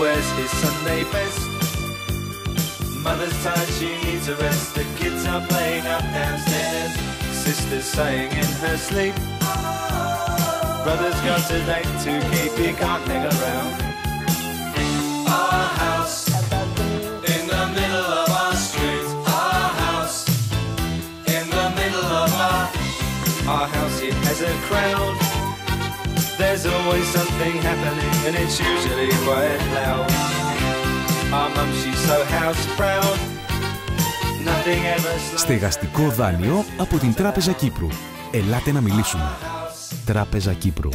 wears his Sunday best. Mother's tired, she needs a rest. The kids are playing up downstairs. Sister's saying in her sleep. Brother's got a date to keep, he can't hang around. Our house in the middle of our street. Our house in the middle of our our house. It has a crowd. There's always something happening, and it's usually quite loud. Our mum, she's so house proud. Nothing ever slows Στεγαστικό δάνειο από την Τράπεζα Κύπρου. Ελάτε να μιλήσουμε. Τράπεζα Κύπρου.